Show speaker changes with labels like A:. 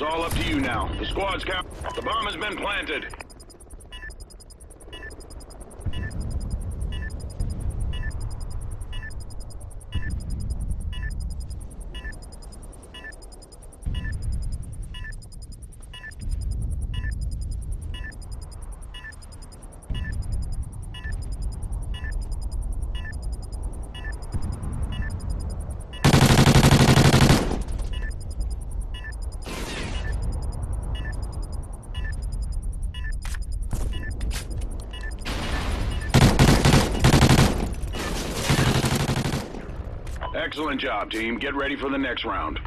A: It's all up to you now. The squad's count. The bomb has been planted. Excellent job, team. Get ready for the next round.